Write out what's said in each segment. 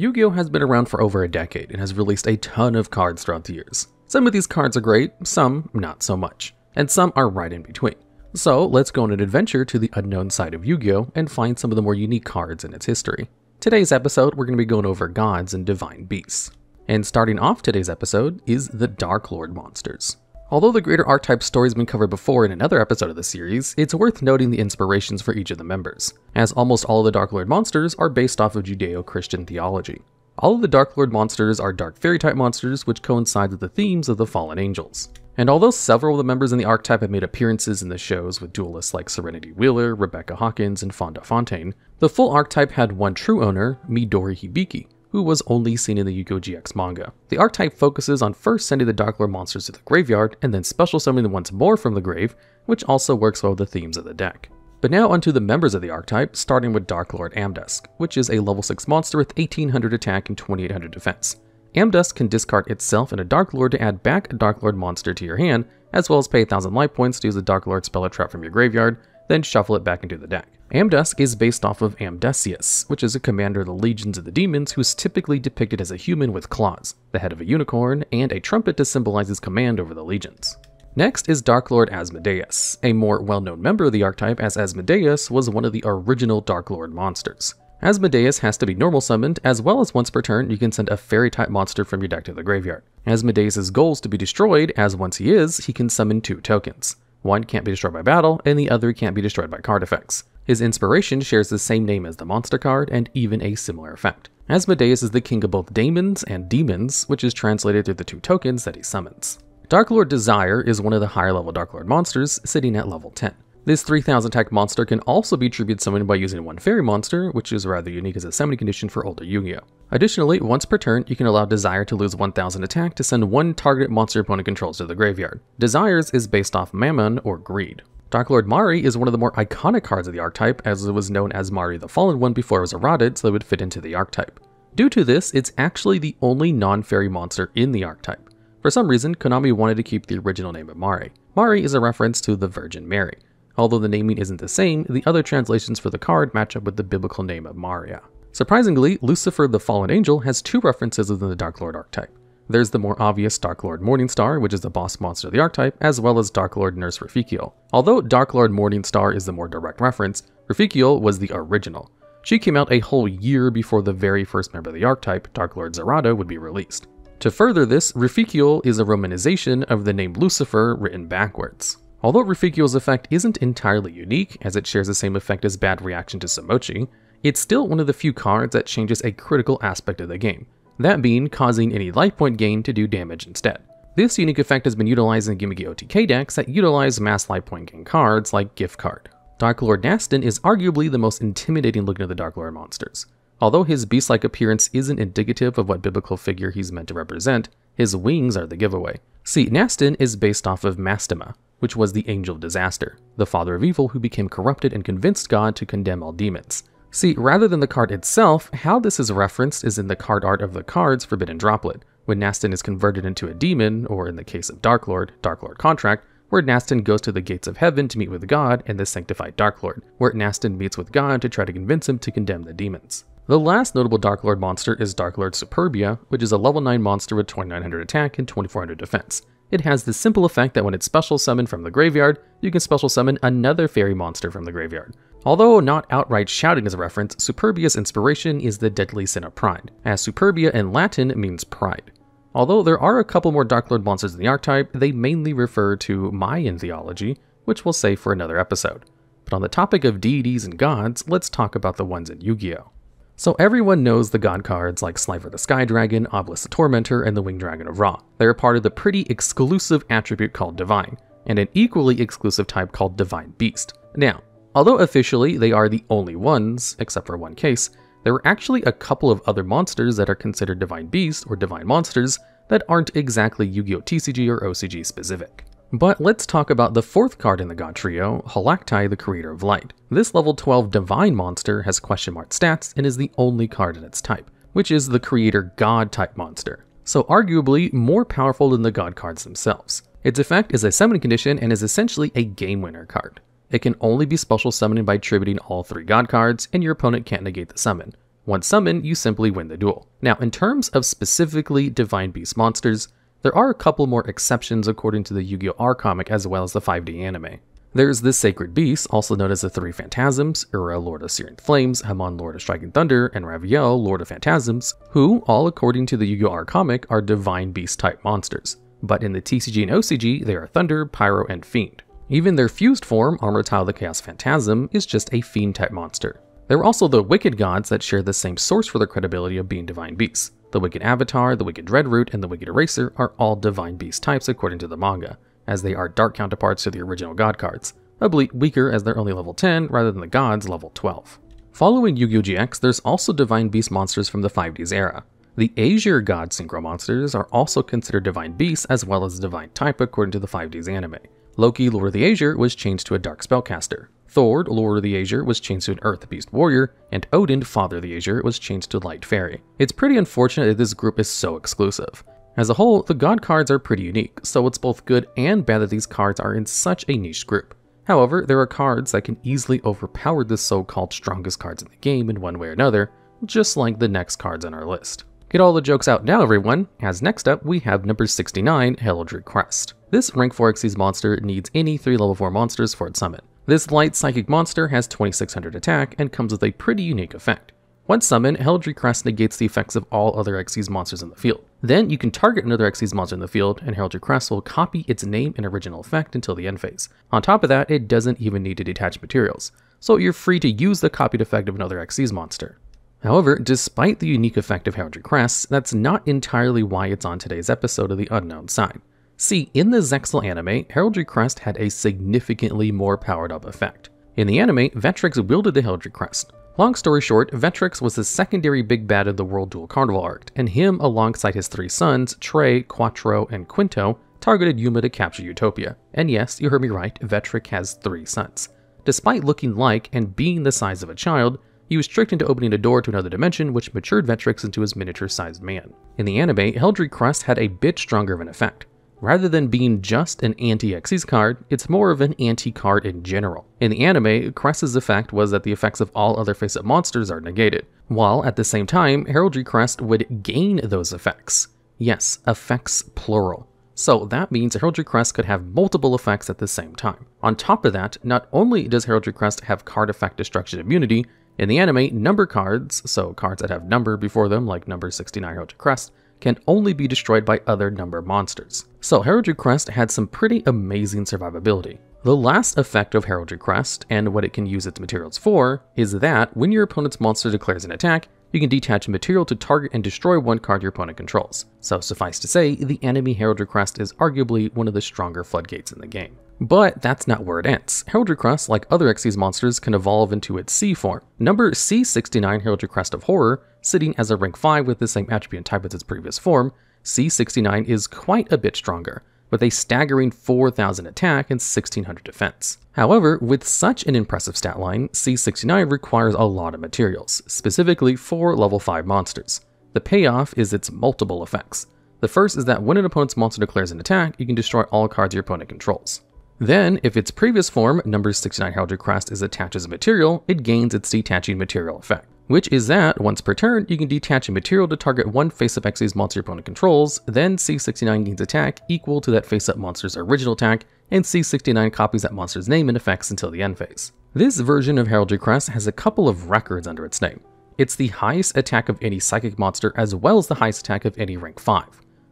Yu-Gi-Oh! has been around for over a decade and has released a ton of cards throughout the years. Some of these cards are great, some not so much, and some are right in between. So let's go on an adventure to the unknown side of Yu-Gi-Oh! and find some of the more unique cards in its history. Today's episode, we're going to be going over gods and divine beasts. And starting off today's episode is the Dark Lord monsters. Although the greater archetype story has been covered before in another episode of the series, it's worth noting the inspirations for each of the members, as almost all of the Dark Lord monsters are based off of Judeo-Christian theology. All of the Dark Lord monsters are dark fairy type monsters which coincide with the themes of the fallen angels. And although several of the members in the archetype have made appearances in the shows with duelists like Serenity Wheeler, Rebecca Hawkins, and Fonda Fontaine, the full archetype had one true owner, Midori Hibiki, who was only seen in the Yu-Gi-Oh! GX manga. The archetype focuses on first sending the Dark Lord monsters to the graveyard, and then special summoning them once more from the grave, which also works well with the themes of the deck. But now onto the members of the archetype, starting with Dark Lord Amdusc, which is a level 6 monster with 1800 attack and 2800 defense. Amdusc can discard itself and a Dark Lord to add back a Dark Lord monster to your hand, as well as pay 1000 life points to use a Dark Lord spell or trap from your graveyard, then shuffle it back into the deck. Amdusc is based off of Amdusias, which is a commander of the Legions of the Demons who is typically depicted as a human with claws, the head of a unicorn, and a trumpet to symbolize his command over the legions. Next is Dark Lord Asmodeus, a more well-known member of the archetype as Asmodeus was one of the original Dark Lord monsters. Asmodeus has to be normal summoned, as well as once per turn you can send a fairy type monster from your deck to the graveyard. Asmodeus' goal is to be destroyed, as once he is, he can summon two tokens. One can't be destroyed by battle, and the other can't be destroyed by card effects. His inspiration shares the same name as the monster card and even a similar effect. Asmodeus is the king of both daemons and demons, which is translated through the two tokens that he summons. Dark Lord Desire is one of the higher level Dark Lord monsters, sitting at level 10. This 3000 attack monster can also be tribute summoned by using one fairy monster, which is rather unique as a summoning condition for older Yu-Gi-Oh! Additionally, once per turn, you can allow Desire to lose 1000 attack to send one target monster opponent controls to the graveyard. Desires is based off Mammon or Greed. Dark Lord Marie is one of the more iconic cards of the archetype, as it was known as Marie the Fallen One before it was eroded, so it would fit into the archetype. Due to this, it's actually the only non-fairy monster in the archetype. For some reason, Konami wanted to keep the original name of Marie. Marie is a reference to the Virgin Mary. Although the naming isn't the same, the other translations for the card match up with the biblical name of Maria. Surprisingly, Lucifer the Fallen Angel has two references within the Dark Lord archetype. There's the more obvious Dark Lord Morningstar, which is the boss monster of the archetype, as well as Dark Lord Nurse Reficule. Although Dark Lord Morningstar is the more direct reference, Reficule was the original. She came out a whole year before the very first member of the archetype, Dark Lord Zerato, would be released. To further this, Reficule is a romanization of the name Lucifer written backwards. Although Reficule's effect isn't entirely unique, as it shares the same effect as Bad Reaction to Simochi, it's still one of the few cards that changes a critical aspect of the game, that being causing any life point gain to do damage instead. This unique effect has been utilized in Gimmicky OTK decks that utilize mass life point gain cards like Gift Card. Dark Lord Nasten is arguably the most intimidating looking of the Dark Lord monsters. Although his beast-like appearance isn't indicative of what biblical figure he's meant to represent, his wings are the giveaway. See, Nasten is based off of Mastema, which was the angel of disaster, the father of evil who became corrupted and convinced God to condemn all demons. See, rather than the card itself, how this is referenced is in the card art of the card's Forbidden Droplet, when Nasten is converted into a demon, or in the case of Dark Lord, Dark Lord Contract, where Nasten goes to the gates of heaven to meet with God and the sanctified Dark Lord, where Nasten meets with God to try to convince him to condemn the demons. The last notable Dark Lord monster is Dark Lord Superbia, which is a level 9 monster with 2900 attack and 2400 defense. It has the simple effect that when it's special summoned from the graveyard, you can special summon another fairy monster from the graveyard. Although not outright shouting as a reference, Superbia's inspiration is the deadly sin of pride, as Superbia in Latin means pride. Although there are a couple more Dark Lord monsters in the archetype, they mainly refer to Mayan theology, which we'll save for another episode. But on the topic of deities and gods, let's talk about the ones in Yu-Gi-Oh! So everyone knows the god cards like Slifer the Sky Dragon, Obelisk the Tormentor, and the Winged Dragon of Ra. They're part of the pretty exclusive attribute called Divine, and an equally exclusive type called Divine Beast. Now, although officially they are the only ones, except for one case, there are actually a couple of other monsters that are considered Divine Beast or Divine Monsters that aren't exactly Yu-Gi-Oh! TCG or OCG specific. But let's talk about the fourth card in the God Trio, Holactie, the Creator of Light. This level 12 Divine monster has question mark stats and is the only card in its type, which is the Creator God type monster, so arguably more powerful than the God cards themselves. Its effect is a summoning condition and is essentially a game winner card. It can only be special summoned by tributing all three God cards, and your opponent can't negate the summon. Once summoned, you simply win the duel. Now, in terms of specifically Divine Beast monsters, there are a couple more exceptions according to the Yu-Gi-Oh! R comic as well as the 5D anime. There's the Sacred Beast, also known as the Three Phantasms, Uria, Lord of Searing Flames, Hamon, Lord of Striking Thunder, and Raviel, Lord of Phantasms, who, all according to the Yu-Gi-Oh! R comic, are Divine Beast type monsters. But in the TCG and OCG, they are Thunder, Pyro, and Fiend. Even their fused form, Armityle the Chaos Phantasm, is just a Fiend type monster. There are also the Wicked Gods that share the same source for their credibility of being Divine Beasts. The Wicked Avatar, the Wicked Dreadroot, and the Wicked Eraser are all Divine Beast types according to the manga, as they are dark counterparts to the original God cards albeit weaker as they're only level 10 rather than the gods level 12. Following Yu-Gi-Oh! GX, there's also Divine Beast monsters from the 5Ds era. The Azure God Synchro monsters are also considered Divine Beasts as well as Divine type according to the 5Ds anime. Loki, Lord of the Azure, was changed to a Dark Spellcaster. Thor, Lord of the Azure, was changed to an Earth Beast Warrior, and Odin, Father of the Azure, was changed to Light Fairy. It's pretty unfortunate that this group is so exclusive. As a whole, the God cards are pretty unique, so it's both good and bad that these cards are in such a niche group. However, there are cards that can easily overpower the so-called strongest cards in the game in one way or another, just like the next cards on our list. Get all the jokes out now everyone, as next up we have number 69, Heraldry Crest. This rank 4 Xyz monster needs any 3 level 4 monsters for its summon. This light psychic monster has 2600 attack and comes with a pretty unique effect. Once summoned, Heraldry Crest negates the effects of all other Xyz monsters in the field. Then you can target another Xyz monster in the field, and Heraldry Crest will copy its name and original effect until the end phase. On top of that, it doesn't even need to detach materials, so you're free to use the copied effect of another Xyz monster. However, despite the unique effect of Heraldry Crest, that's not entirely why it's on today's episode of the Unknown Side. See, in the Zexal anime, Heraldry Crest had a significantly more powered up effect. In the anime, Vetrix wielded the Heraldry Crest, Long story short, Vetrix was the secondary big bad of the World Duel Carnival arc, and him alongside his three sons, Trey, Quattro, and Quinto, targeted Yuma to capture Utopia. And yes, you heard me right, Vetrix has three sons. Despite looking like and being the size of a child, he was tricked into opening a door to another dimension which matured Vetrix into his miniature-sized man. In the anime, Heraldry Crest had a bit stronger of an effect. Rather than being just an anti-Xyz card, it's more of an anti-card in general. In the anime, Crest's effect was that the effects of all other face-up monsters are negated, while at the same time, Heraldry Crest would gain those effects. Yes, effects plural. So that means Heraldry Crest could have multiple effects at the same time. On top of that, not only does Heraldry Crest have card effect destruction immunity, in the anime, number cards, so cards that have number before them like number 69 Heraldry Crest, can only be destroyed by other number monsters. So Heraldry Crest had some pretty amazing survivability. The last effect of Heraldry Crest, and what it can use its materials for, is that when your opponent's monster declares an attack, you can detach a material to target and destroy one card your opponent controls. So suffice to say, the enemy Heraldry Crest is arguably one of the stronger floodgates in the game. But that's not where it ends. Heraldry Crest, like other Xyz monsters, can evolve into its C form. Number C69 Heraldry Crest of Horror, sitting as a rank 5 with the same attribute and type as its previous form, C69 is quite a bit stronger, with a staggering 4000 attack and 1600 defense. However, with such an impressive stat line, C69 requires a lot of materials, specifically for level 5 monsters. The payoff is its multiple effects. The first is that when an opponent's monster declares an attack, you can destroy all cards your opponent controls. Then, if its previous form, number 69 Heraldry Crest, is attached as a material, it gains its detaching material effect. Which is that, once per turn, you can detach a material to target one face-up Xyz monster your opponent controls, then C69 gains attack equal to that face-up monster's original attack, and C69 copies that monster's name and effects until the end phase. This version of Heraldry Crest has a couple of records under its name. It's the highest attack of any psychic monster as well as the highest attack of any rank 5.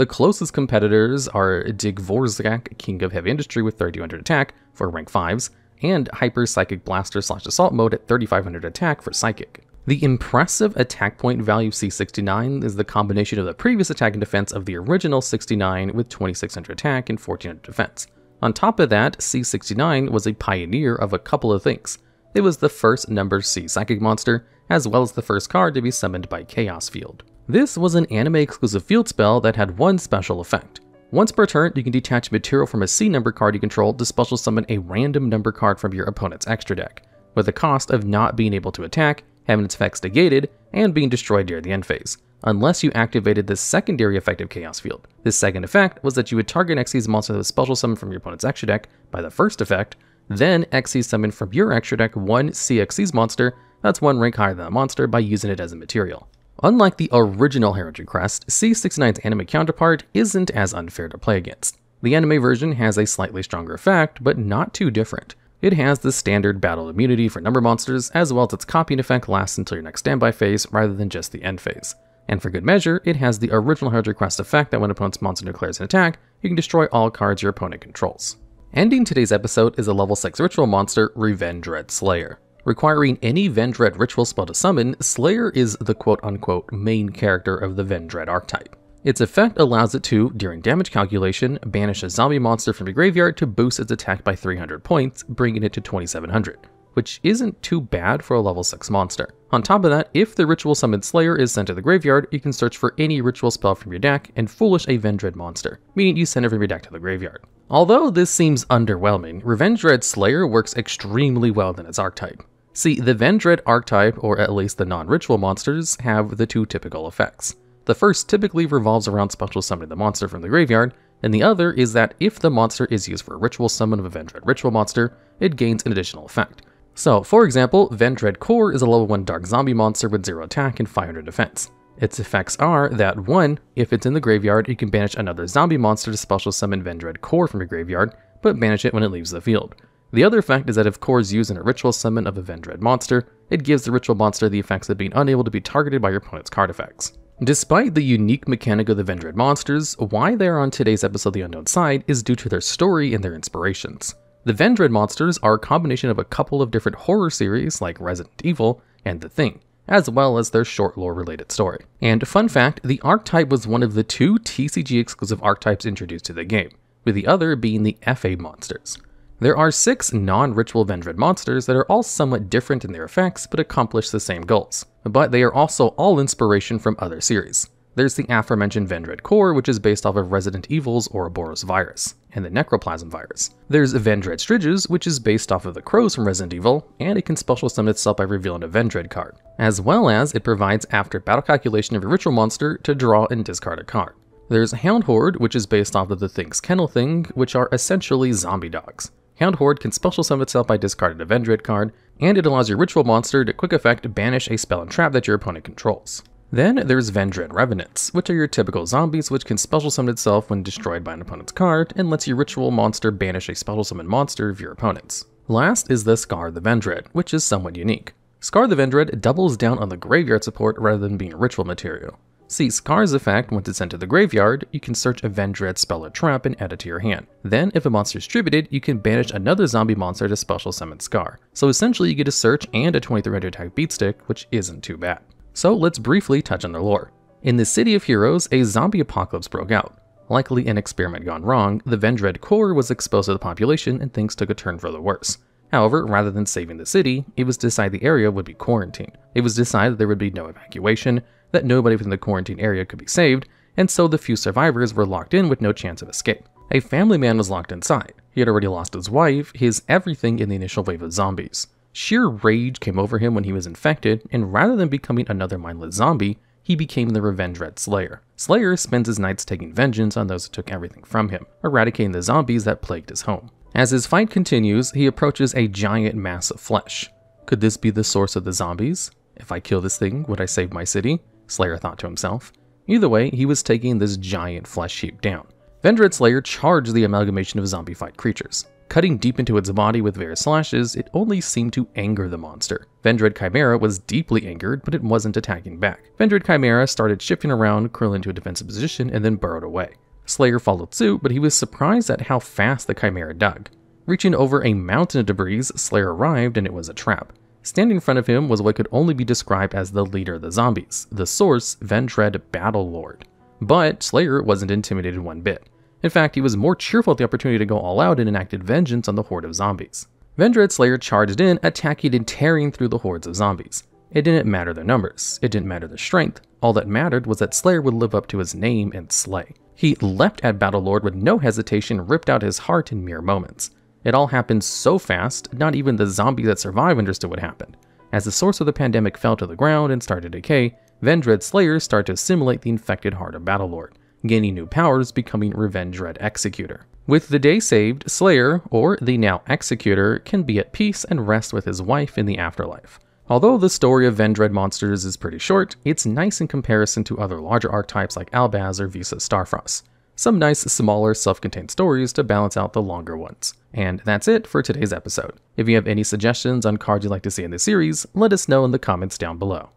The closest competitors are Digvorzhak, King of Heavy Industry with 3200 attack for rank 5s, and Hyper Psychic Blaster slash Assault mode at 3500 attack for Psychic. The impressive attack point value C69 is the combination of the previous attack and defense of the original 69 with 2600 attack and 1400 defense. On top of that, C69 was a pioneer of a couple of things. It was the first number C psychic monster, as well as the first card to be summoned by Chaos Field. This was an anime exclusive field spell that had one special effect. Once per turn, you can detach material from a C number card you control to special summon a random number card from your opponent's extra deck, with the cost of not being able to attack, having its effects negated, and being destroyed near the end phase, unless you activated the secondary effect of Chaos Field. This second effect was that you would target Xyz monster with a special summon from your opponent's extra deck by the first effect, then Xyz summon from your extra deck one CXyz monster That's one rank higher than the monster by using it as a material. Unlike the original Heraldry Crest, C69's anime counterpart isn't as unfair to play against. The anime version has a slightly stronger effect, but not too different. It has the standard battle immunity for number monsters, as well as its copying effect lasts until your next standby phase rather than just the end phase. And for good measure, it has the original Heraldry Crest effect that when opponent's monster declares an attack, you can destroy all cards your opponent controls. Ending today's episode is a level 6 ritual monster, Revendread Slayer. Requiring any Vendread ritual spell to summon, Slayer is the quote-unquote main character of the Vendread archetype. Its effect allows it to, during damage calculation, banish a zombie monster from your graveyard to boost its attack by 300 points, bringing it to 2700, which isn't too bad for a level 6 monster. On top of that, if the Ritual Summoned Slayer is sent to the graveyard, you can search for any ritual spell from your deck and foolish a Vendread monster, meaning you send it from your deck to the graveyard. Although this seems underwhelming, Revenge Revendread Slayer works extremely well in its archetype. See, the Vendread archetype, or at least the non-ritual monsters, have the two typical effects. The first typically revolves around special summoning the monster from the graveyard, and the other is that if the monster is used for a ritual summon of a Vendread ritual monster, it gains an additional effect. So, for example, Vendread Core is a level 1 dark zombie monster with 0 attack and 500 defense. Its effects are that 1. If it's in the graveyard, you can banish another zombie monster to special summon Vendread Core from your graveyard, but banish it when it leaves the field. The other effect is that if Core is used in a ritual summon of a Vendread monster, it gives the ritual monster the effects of being unable to be targeted by your opponent's card effects. Despite the unique mechanic of the Vendread monsters, why they are on today's episode of The Unknown Side is due to their story and their inspirations. The Vendread monsters are a combination of a couple of different horror series like Resident Evil and The Thing, as well as their short lore related story. And fun fact, the archetype was one of the two TCG exclusive archetypes introduced to the game, with the other being the FA monsters. There are six non-ritual Vendread monsters that are all somewhat different in their effects but accomplish the same goals. But they are also all inspiration from other series. There's the aforementioned Vendread Core, which is based off of Resident Evil's Ouroboros virus, and the Necroplasm virus. There's Vendread Striges, which is based off of the crows from Resident Evil, and it can special summon itself by revealing a Vendread card, as well as it provides after battle calculation of a ritual monster to draw and discard a card. There's Hound Horde, which is based off of the Thing's Kennel Thing, which are essentially zombie dogs. Hound Horde can special summon itself by discarding a Vendread card, and it allows your ritual monster to quick effect banish a spell and trap that your opponent controls. Then there's Vendread Revenants, which are your typical zombies which can special summon itself when destroyed by an opponent's card and lets your ritual monster banish a special summon monster of your opponent's. Last is the Scar the Vendred, which is somewhat unique. Scar the Vendred doubles down on the graveyard support rather than being ritual material. See, Scar's effect, once it's sent to the graveyard, you can search a Vendread spell or trap and add it to your hand. Then, if a monster is tributed, you can banish another zombie monster to special summon Scar. So essentially you get a search and a 2300 attack beatstick, which isn't too bad. So let's briefly touch on their lore. In the City of Heroes, a zombie apocalypse broke out. Likely an experiment gone wrong, the Vendread core was exposed to the population and things took a turn for the worse. However, rather than saving the city, it was decided the area would be quarantined. It was decided that there would be no evacuation, that nobody within the quarantine area could be saved, and so the few survivors were locked in with no chance of escape. A family man was locked inside. He had already lost his wife, his everything in the initial wave of zombies. Sheer rage came over him when he was infected, and rather than becoming another mindless zombie, he became the Revendread Slayer. Slayer spends his nights taking vengeance on those who took everything from him, eradicating the zombies that plagued his home. As his fight continues, he approaches a giant mass of flesh. Could this be the source of the zombies? If I kill this thing, would I save my city? Slayer thought to himself. Either way, he was taking this giant flesh heap down. Vendread Slayer charged the amalgamation of zombie-fight creatures. Cutting deep into its body with various slashes, it only seemed to anger the monster. Vendread Chimera was deeply angered, but it wasn't attacking back. Vendread Chimera started shifting around, curling into a defensive position, and then burrowed away. Slayer followed suit, but he was surprised at how fast the Chimera dug. Reaching over a mountain of debris, Slayer arrived and it was a trap. Standing in front of him was what could only be described as the leader of the zombies, the source, Vendread Battle Lord. But Slayer wasn't intimidated one bit. In fact, he was more cheerful at the opportunity to go all out and enacted vengeance on the horde of zombies. Vendread Slayer charged in, attacking and tearing through the hordes of zombies. It didn't matter their numbers, it didn't matter their strength, all that mattered was that Slayer would live up to his name and slay. He leapt at Battle Lord with no hesitation, ripped out his heart in mere moments. It all happened so fast, not even the zombies that survived understood what happened. As the source of the pandemic fell to the ground and started to decay, Vendread Slayers started to assimilate the infected heart of Battlelord, gaining new powers, becoming Revendread Executor. With the day saved, Slayer, or the now Executor, can be at peace and rest with his wife in the afterlife. Although the story of Vendread monsters is pretty short, it's nice in comparison to other larger archetypes like Albaz or Visas Starfrost. Some nice, smaller, self contained stories to balance out the longer ones. And that's it for today's episode. If you have any suggestions on cards you'd like to see in the series, let us know in the comments down below.